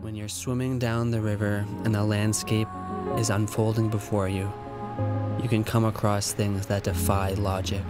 When you're swimming down the river and the landscape is unfolding before you, you can come across things that defy logic.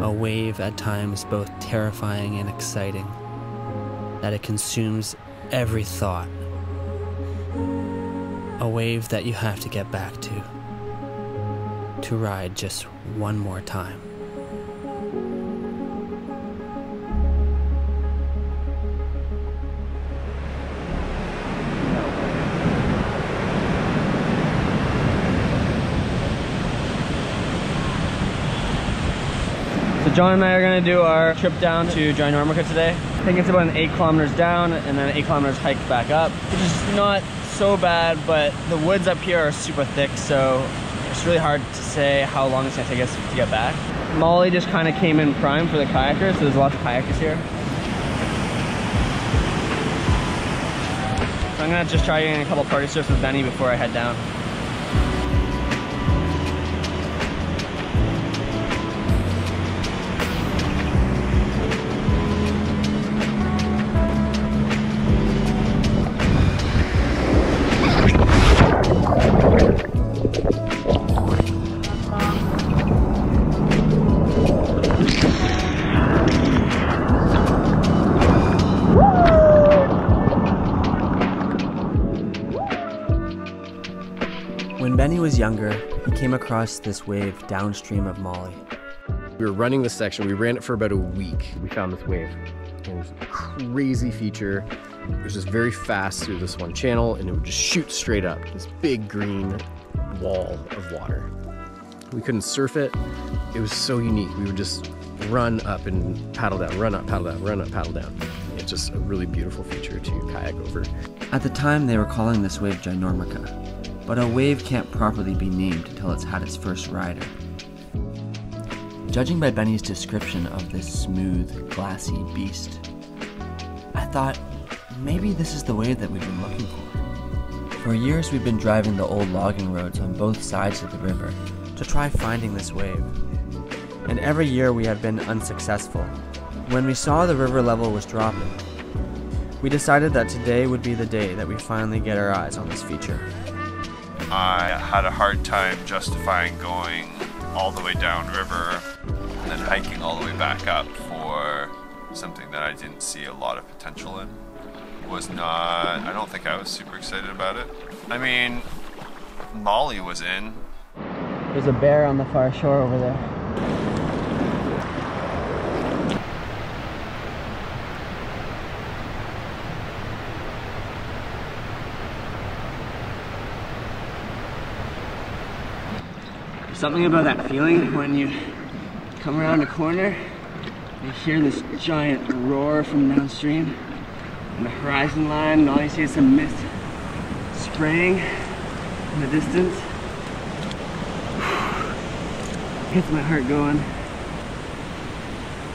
A wave at times both terrifying and exciting, that it consumes every thought. A wave that you have to get back to, to ride just one more time. John and I are gonna do our trip down to Ginormica today. I think it's about an eight kilometers down and then eight kilometers hike back up, which is not so bad, but the woods up here are super thick, so it's really hard to say how long it's gonna take us to get back. Molly just kind of came in prime for the kayakers, so there's lots of kayakers here. So I'm gonna just try getting a couple party surfs with Benny before I head down. Came across this wave downstream of Molly. We were running this section. We ran it for about a week. We found this wave. And it was a crazy feature. It was just very fast through this one channel and it would just shoot straight up. This big green wall of water. We couldn't surf it. It was so unique. We would just run up and paddle down, run up, paddle down, run up, paddle down. It's just a really beautiful feature to kayak over. At the time, they were calling this wave Ginormica, but a wave can't properly be named until it's had its first rider. Judging by Benny's description of this smooth, glassy beast, I thought maybe this is the wave that we've been looking for. For years, we've been driving the old logging roads on both sides of the river to try finding this wave. And every year we have been unsuccessful. When we saw the river level was dropping, we decided that today would be the day that we finally get our eyes on this feature. I had a hard time justifying going all the way downriver and then hiking all the way back up for something that I didn't see a lot of potential in. Was not, I don't think I was super excited about it. I mean, Molly was in. There's a bear on the far shore over there. Something about that feeling when you come around a corner, you hear this giant roar from downstream, and the horizon line, and all you see is some mist spraying in the distance. Gets my heart going.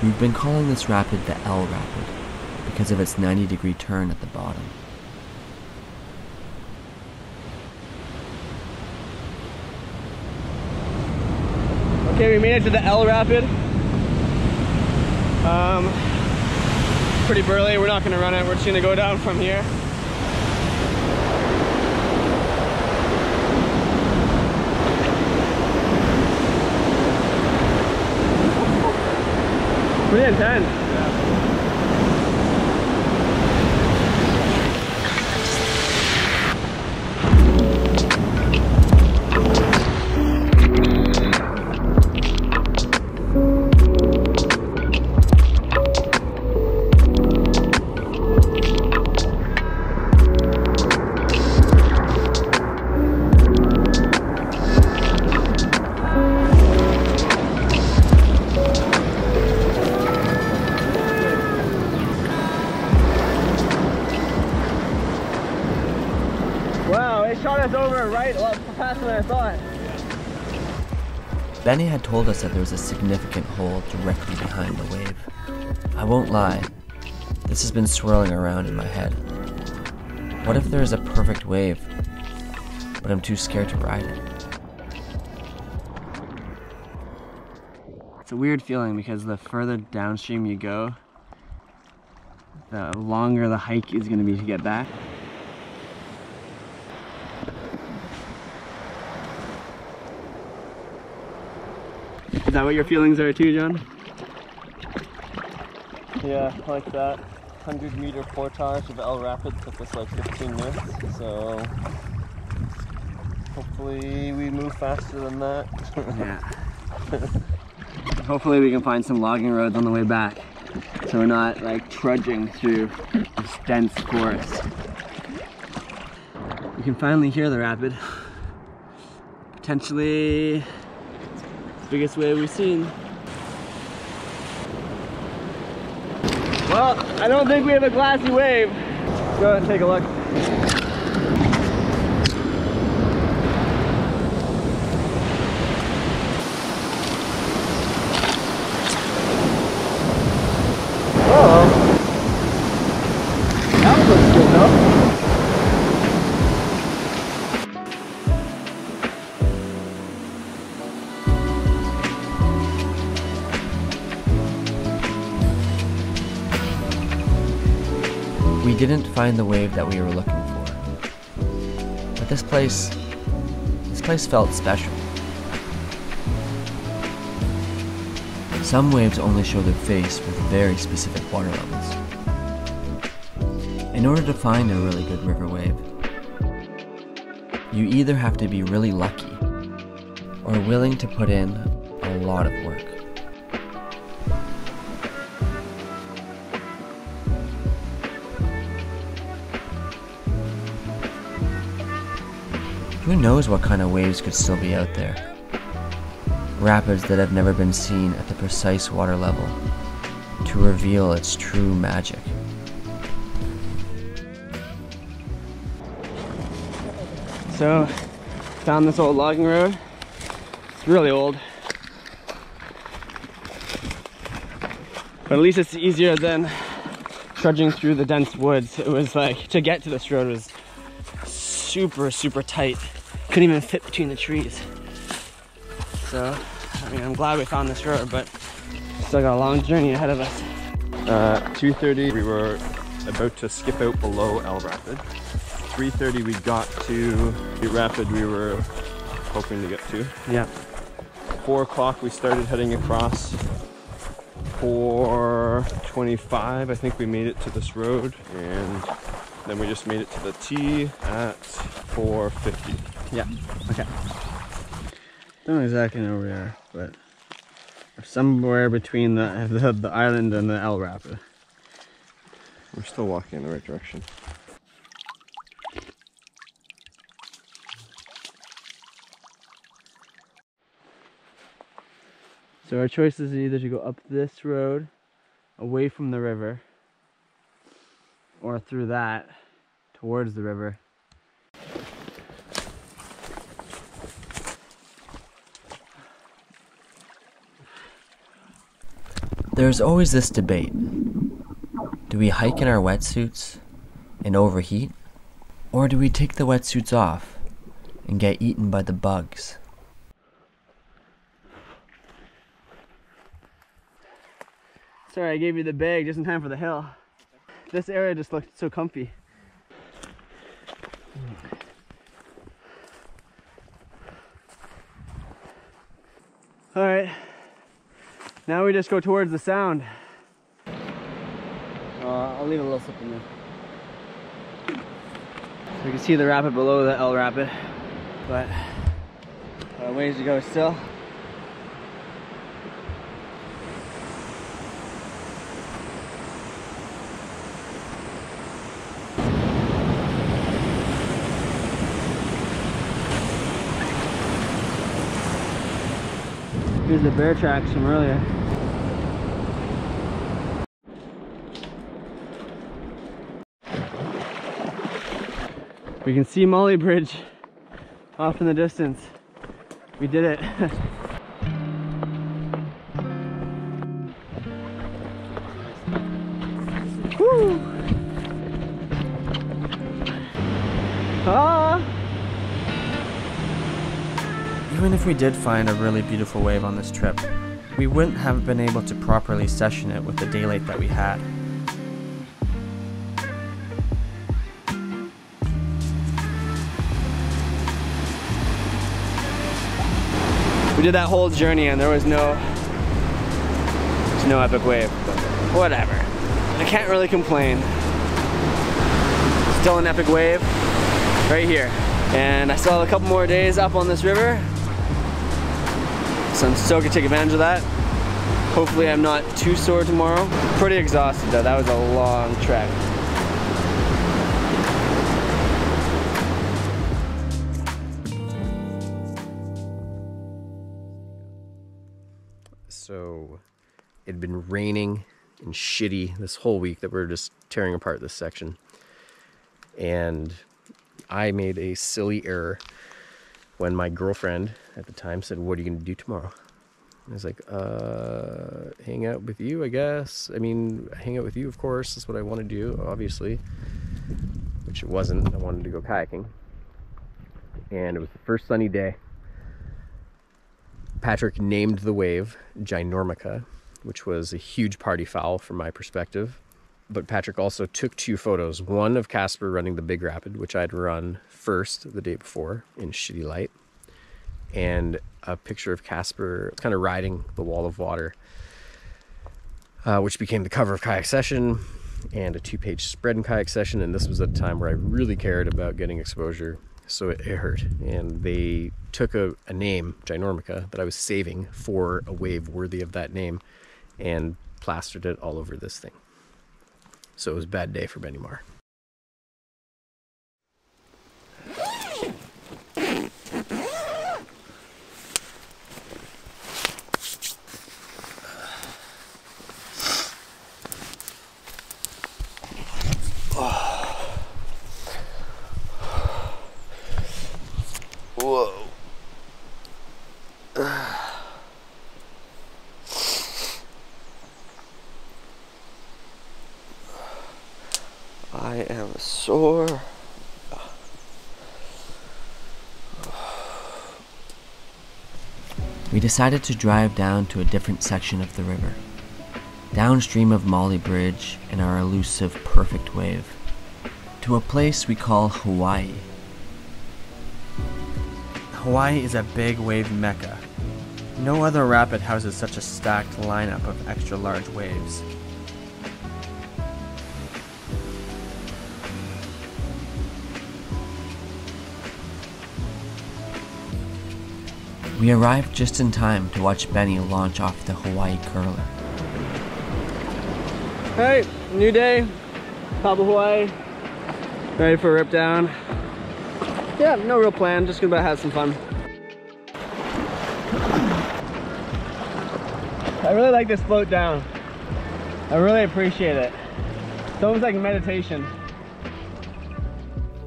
We've been calling this rapid the L Rapid because of its 90 degree turn at the bottom. Okay, we made it to the L Rapid. Um, pretty burly. We're not gonna run it. We're just gonna go down from here. Pretty intense. Benny had told us that there was a significant hole directly behind the wave. I won't lie, this has been swirling around in my head. What if there is a perfect wave, but I'm too scared to ride it? It's a weird feeling because the further downstream you go, the longer the hike is going to be to get back. Is that what your feelings are too, John? Yeah, like that. 100 meter portage of L Rapid took us like 15 minutes, so hopefully we move faster than that. yeah. hopefully we can find some logging roads on the way back so we're not like trudging through this dense forest. You can finally hear the rapid. Potentially biggest wave we've seen. Well, I don't think we have a glassy wave. Let's go ahead and take a look. Find the wave that we were looking for. But this place, this place felt special. Some waves only show their face with very specific water levels. In order to find a really good river wave, you either have to be really lucky or willing to put in Who knows what kind of waves could still be out there? Rapids that have never been seen at the precise water level to reveal its true magic. So, found this old logging road. It's really old. But at least it's easier than trudging through the dense woods. It was like, to get to this road was super, super tight. Couldn't even fit between the trees. So, I mean, I'm glad we found this road, but still got a long journey ahead of us. Uh, 2.30, we were about to skip out below L Rapid. 3.30, we got to the rapid we were hoping to get to. Yeah. 4 o'clock, we started heading across. 4.25, I think we made it to this road. And then we just made it to the T at 4.50. Yeah. Okay. Don't exactly know where we are, but somewhere between the, the the island and the L Rapid. We're still walking in the right direction. So our choice is either to go up this road, away from the river, or through that, towards the river. There's always this debate. Do we hike in our wetsuits and overheat? Or do we take the wetsuits off and get eaten by the bugs? Sorry, I gave you the bag just in time for the hill. This area just looked so comfy. All right, now we just go towards the sound. Uh, I'll leave a little in there. So you can see the rapid below the L rapid, but uh, ways to go still. Here's the bear tracks from earlier. We can see Molly Bridge off in the distance. We did it. Even if we did find a really beautiful wave on this trip, we wouldn't have been able to properly session it with the daylight that we had. We did that whole journey and there was no, there's no epic wave, whatever. I can't really complain. Still an epic wave right here. And I still have a couple more days up on this river. So I'm still gonna take advantage of that. Hopefully I'm not too sore tomorrow. Pretty exhausted though, that was a long trek. So it'd been raining and shitty this whole week that we are just tearing apart this section. And I made a silly error when my girlfriend at the time said, What are you going to do tomorrow? I was like, uh, hang out with you, I guess. I mean, hang out with you, of course. That's what I want to do, obviously. Which it wasn't. I wanted to go kayaking. And it was the first sunny day. Patrick named the wave Ginormica, which was a huge party foul from my perspective. But Patrick also took two photos one of Casper running the big rapid, which I'd run first the day before in shitty light, and a picture of Casper kind of riding the wall of water, uh, which became the cover of Kayak Session and a two page spread in Kayak Session. And this was a time where I really cared about getting exposure, so it, it hurt. And they took a, a name, Ginormica, that I was saving for a wave worthy of that name and plastered it all over this thing. So it was a bad day for Benny Marr. Whoa. I am sore. We decided to drive down to a different section of the river, downstream of Molly Bridge and our elusive perfect wave, to a place we call Hawaii. Hawaii is a big wave mecca. No other rapid houses such a stacked lineup of extra large waves. We arrived just in time to watch Benny launch off the Hawaii curler. Alright, new day, top of Hawaii, ready for a rip down. Yeah, no real plan, just gonna have some fun. I really like this float down. I really appreciate it. It's almost like meditation.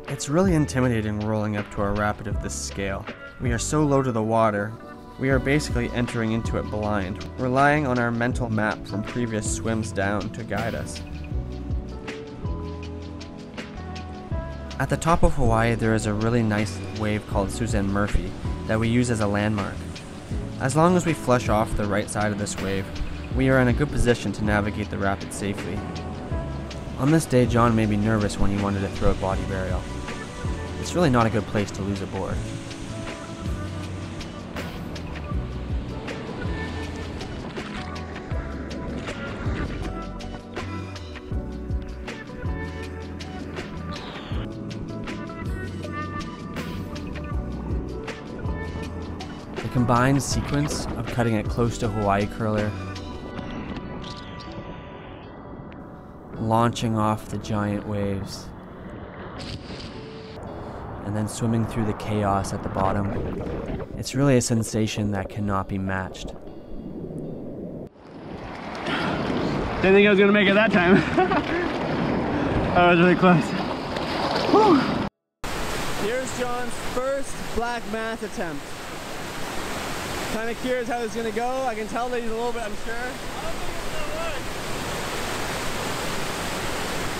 It's really intimidating rolling up to a rapid of this scale. We are so low to the water, we are basically entering into it blind, relying on our mental map from previous swims down to guide us. At the top of Hawaii, there is a really nice wave called Suzanne Murphy that we use as a landmark. As long as we flush off the right side of this wave, we are in a good position to navigate the rapid safely. On this day, John made me nervous when he wanted to throw a body varial. It's really not a good place to lose a board. Combined sequence of cutting it close to Hawaii curler, launching off the giant waves, and then swimming through the chaos at the bottom. It's really a sensation that cannot be matched. Didn't think I was gonna make it that time. that was really close. Whew. Here's John's first black mass attempt. Kind of curious how this is gonna go. I can tell that he's a little bit I'm unsure.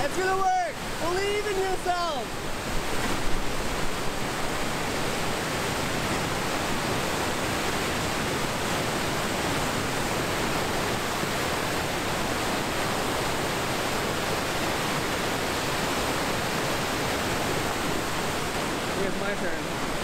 It's gonna work! Believe in yourself! I think it's my turn.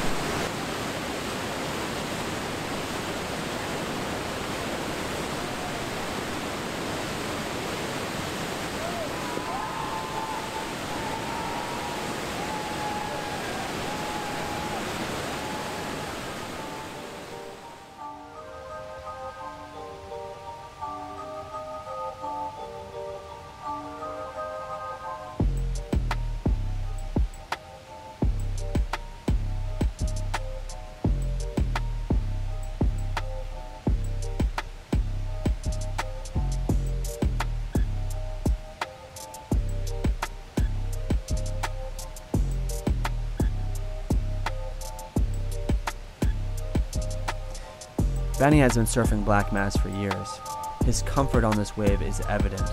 Benny has been surfing Black Mass for years. His comfort on this wave is evident.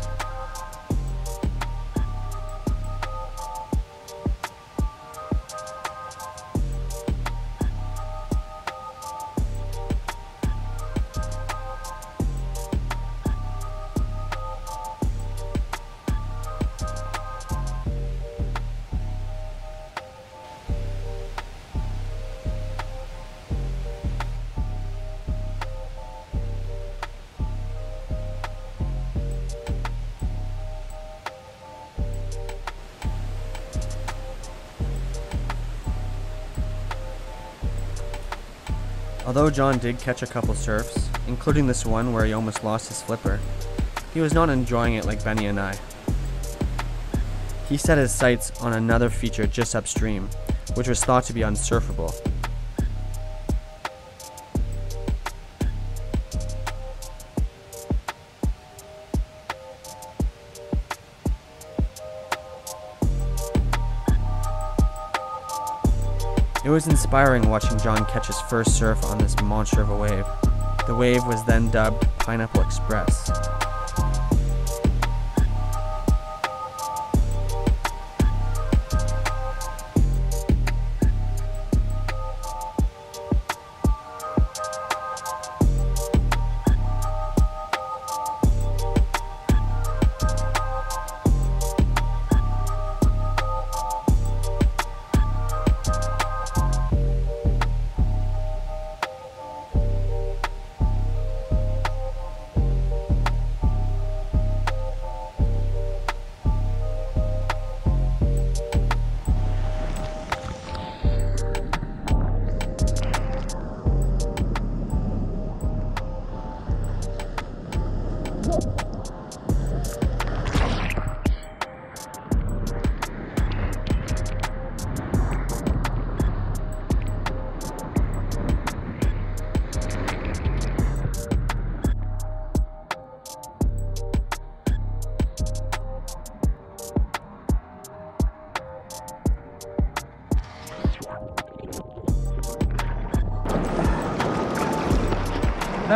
Although John did catch a couple surfs, including this one where he almost lost his flipper, he was not enjoying it like Benny and I. He set his sights on another feature just upstream, which was thought to be unsurfable. Was inspiring watching John catch his first surf on this monster of a wave. The wave was then dubbed Pineapple Express.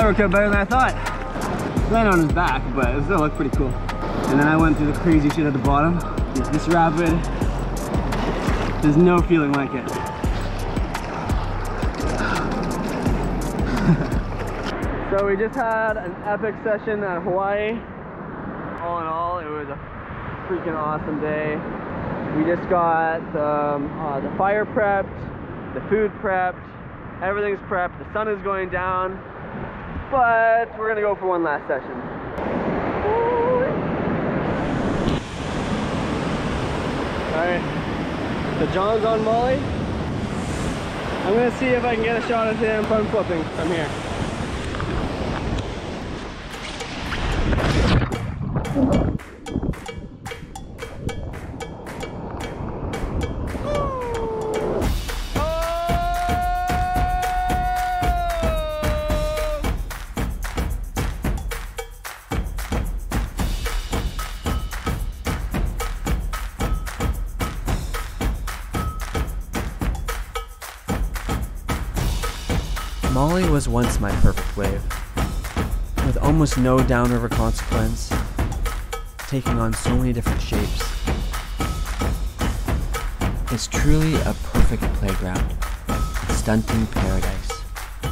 Worked out better than I thought. Landed on his back, but it still looked pretty cool. And then I went through the crazy shit at the bottom. Yeah, This rapid, there's no feeling like it. so we just had an epic session at Hawaii. All in all, it was a freaking awesome day. We just got um, uh, the fire prepped, the food prepped, everything's prepped, the sun is going down, but we're gonna go for one last session. Alright, so John's on Molly. I'm gonna see if I can get a shot of him front flipping from here. Molly was once my perfect wave, with almost no downriver consequence, taking on so many different shapes. It's truly a perfect playground, stunting paradise. I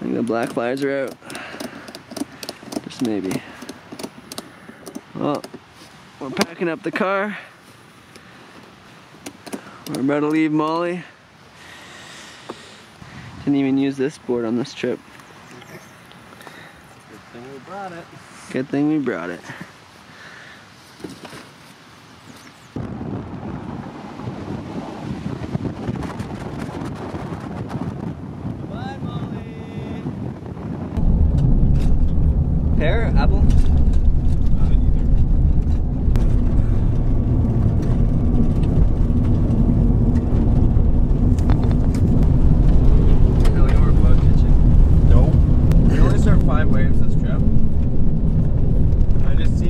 think the black flies are out. Just maybe. Well, we're packing up the car. We're about to leave Molly. Didn't even use this board on this trip. Good thing we brought it. Good thing we brought it. Bye, Molly. Pear, apple. How we were boat pitching. Nope. We only served five waves this trip. I just see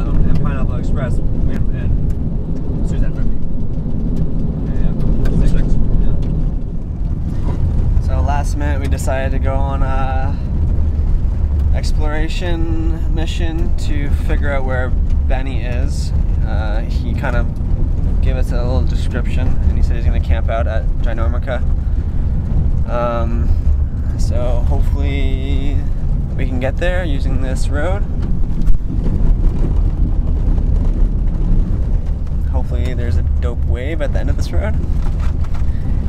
um, and Pineapple Express and, and Suzanne Murphy. Yeah, yeah. Six. Yeah. So last minute we decided to go on a exploration mission to figure out where Benny is. Uh, he kind of gave us a little description and he said he's going to camp out at Ginormica. Um, so hopefully we can get there using this road. Hopefully there's a dope wave at the end of this road.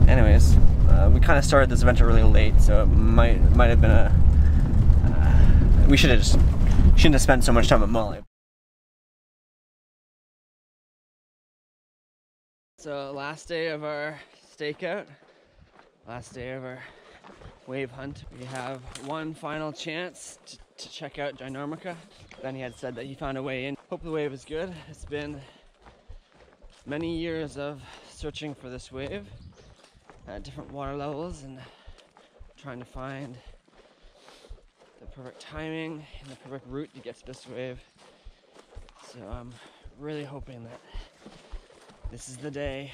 Anyways, uh, we kind of started this adventure really late, so it might might have been a. Uh, we should have just shouldn't have spent so much time at Molly. So last day of our stakeout, last day of our wave hunt. We have one final chance to, to check out Ginormica. Benny had said that he found a way in. Hope the wave is good. It's been many years of searching for this wave at different water levels and trying to find perfect timing and the perfect route to get to this wave. So I'm really hoping that this is the day,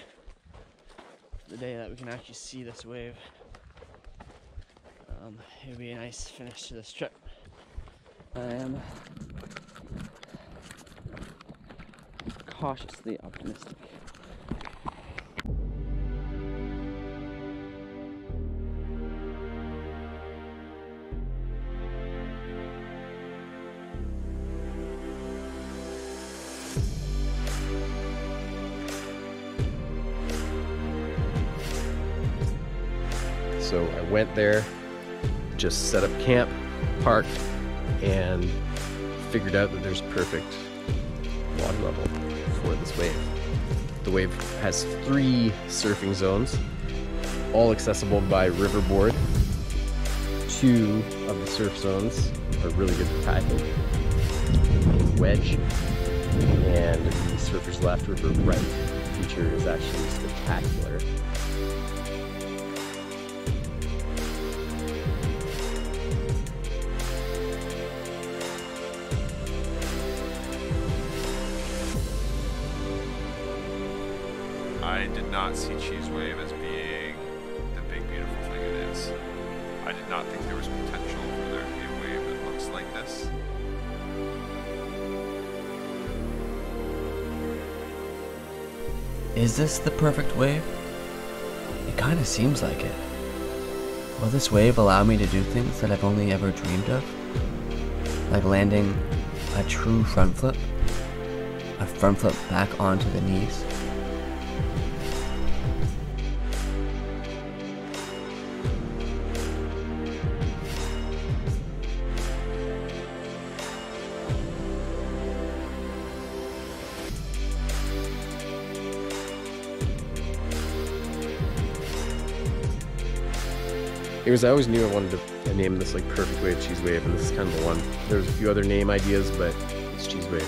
the day that we can actually see this wave. Um, it would be a nice finish to this trip. I am cautiously optimistic. Went there, just set up camp, parked, and figured out that there's perfect water level for this wave. The wave has three surfing zones, all accessible by riverboard. Two of the surf zones are really good for kayaking. Wedge and the Surfers Left River Right feature is actually spectacular. Not see Cheese Wave as being the big beautiful thing it is. I did not think there was potential for there to be a wave that looks like this. Is this the perfect wave? It kind of seems like it. Will this wave allow me to do things that I've only ever dreamed of? Like landing a true front flip? A front flip back onto the knees? It was I always knew I wanted to name this like perfect wave cheese wave, and this is kind of the one. There's a few other name ideas, but it's cheese wave.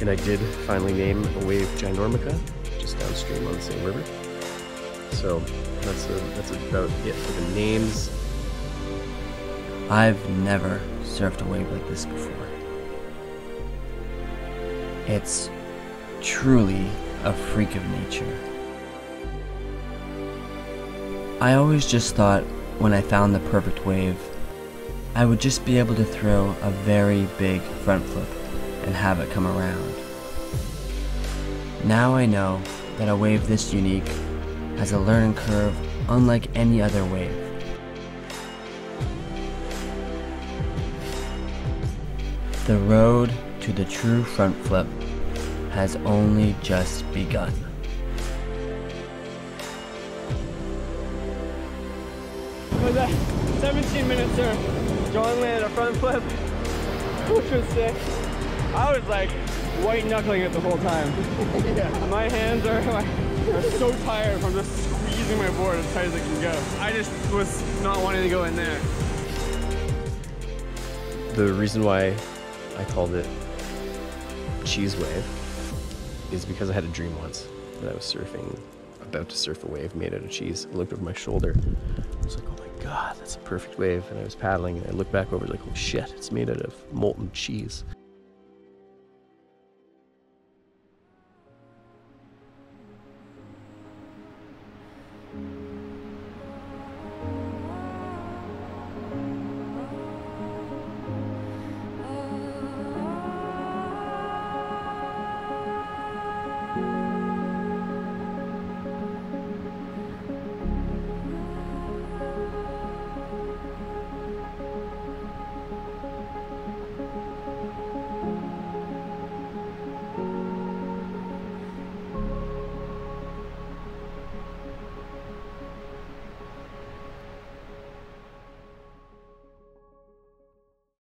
And I did finally name a wave Ginormica, just downstream on the same river. So that's a, that's about it for the names. I've never surfed a wave like this before. It's truly a freak of nature. I always just thought when I found the perfect wave, I would just be able to throw a very big front flip and have it come around. Now I know that a wave this unique has a learning curve unlike any other wave. The road to the true front flip has only just begun. Was a 17 minute surf. John landed a front flip, which was sick. I was like white knuckling it the whole time. yeah. My hands are, are so tired from just squeezing my board as tight as it can go. I just was not wanting to go in there. The reason why I called it cheese wave is because I had a dream once that I was surfing, about to surf a wave made out of cheese. I looked over my shoulder. I was like, oh my god, that's a perfect wave. And I was paddling and I looked back over like, oh shit, it's made out of molten cheese.